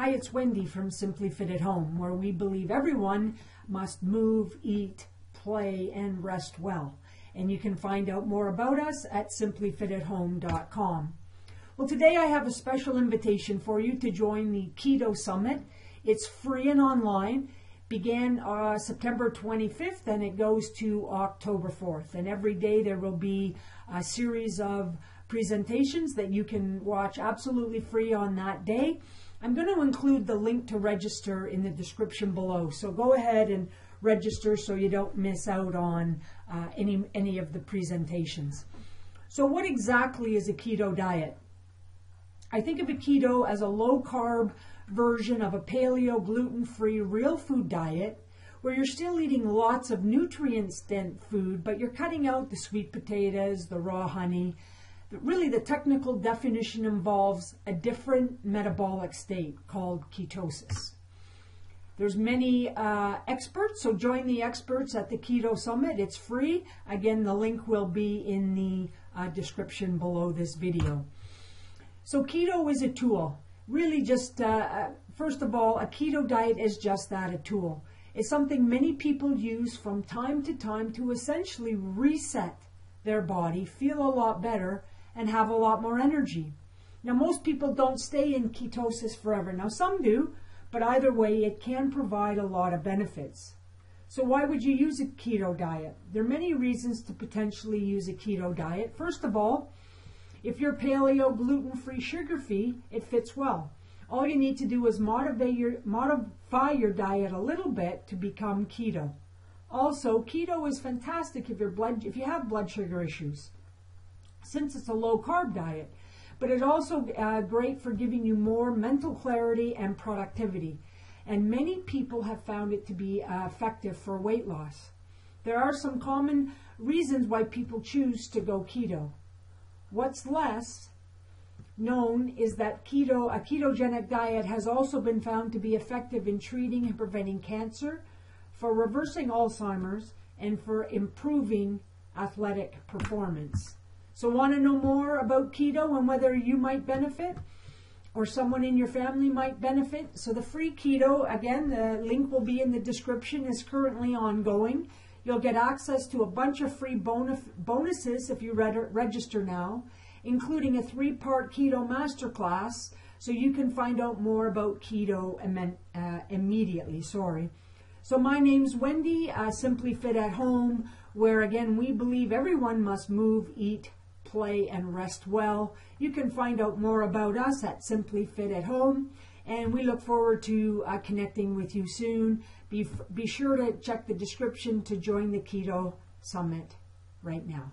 Hi, it's Wendy from Simply Fit at Home, where we believe everyone must move, eat, play, and rest well. And you can find out more about us at simplyfitathome.com. Well, today I have a special invitation for you to join the Keto Summit. It's free and online. Began uh, September 25th and it goes to October 4th. And every day there will be a series of presentations that you can watch absolutely free on that day. I'm going to include the link to register in the description below. So go ahead and register so you don't miss out on uh, any, any of the presentations. So what exactly is a keto diet? I think of a keto as a low carb version of a paleo gluten free real food diet where you're still eating lots of nutrient dense food, but you're cutting out the sweet potatoes, the raw honey, But really the technical definition involves a different metabolic state called ketosis. There's many uh, experts, so join the experts at the Keto Summit. It's free. Again, the link will be in the uh, description below this video. So keto is a tool. Really just, uh, uh first of all, a keto diet is just that, a tool. It's something many people use from time to time to essentially reset their body, feel a lot better, and have a lot more energy. Now, most people don't stay in ketosis forever. Now, some do, but either way, it can provide a lot of benefits. So, why would you use a keto diet? There are many reasons to potentially use a keto diet. First of all, if you're paleo, gluten free, sugar free, it fits well. All you need to do is modify your, modify your diet a little bit to become keto. Also, keto is fantastic if, your blood, if you have blood sugar issues since it's a low carb diet. But it's also uh, great for giving you more mental clarity and productivity. And many people have found it to be uh, effective for weight loss. There are some common reasons why people choose to go keto. What's less known is that keto, a ketogenic diet has also been found to be effective in treating and preventing cancer, for reversing Alzheimer's, and for improving athletic performance. So want to know more about keto and whether you might benefit or someone in your family might benefit? So the free keto, again, the link will be in the description, is currently ongoing. You'll get access to a bunch of free bonuses if you register now, including a three-part keto masterclass, so you can find out more about keto uh, immediately. Sorry. So my name's Wendy, uh, Simply Fit at Home, where again we believe everyone must move, eat, play, and rest well. You can find out more about us at Simply Fit at Home, and we look forward to uh, connecting with you soon. Be, be sure to check the description to join the Keto Summit right now.